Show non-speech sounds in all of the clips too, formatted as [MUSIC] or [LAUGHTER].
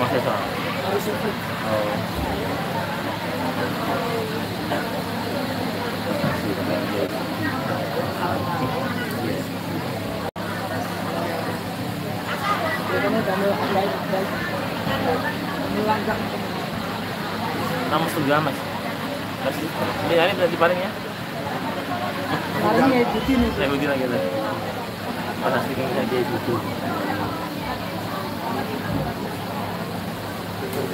Masih oh. masih setuju mas? Ini hari berarti paling ya? Paling ya ikutin. Ya ikutin lagi tuh. Panas kita saja itu.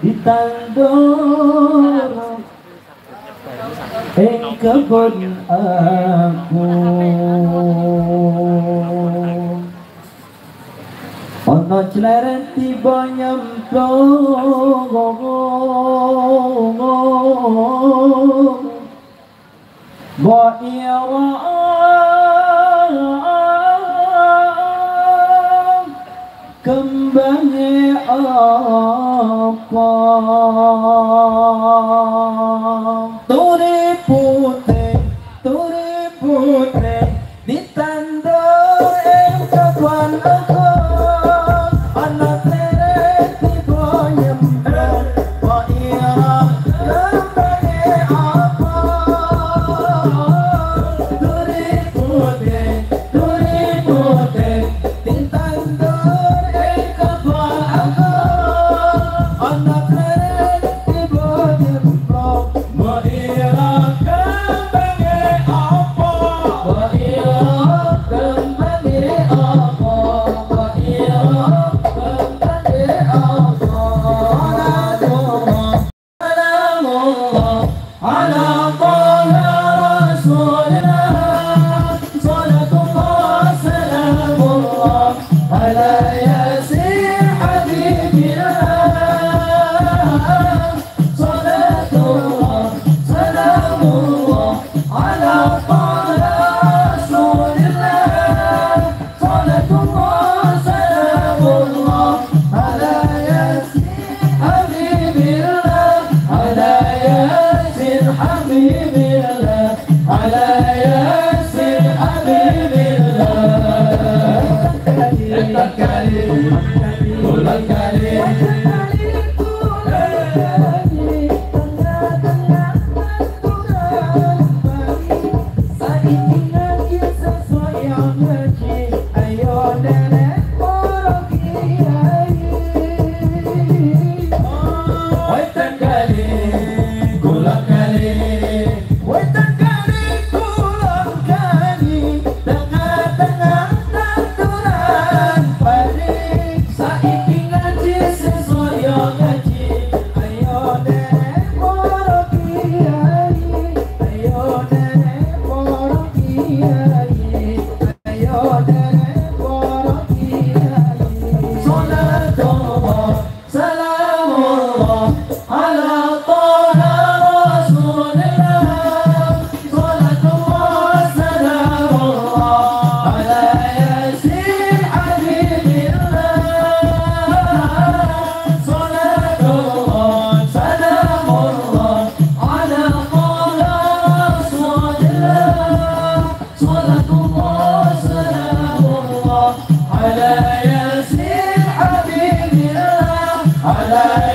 di tandoro ing kebun aku ono cleren tiba nyemplung bo iya kembangnya Allah 哇 I'm على [LAUGHS]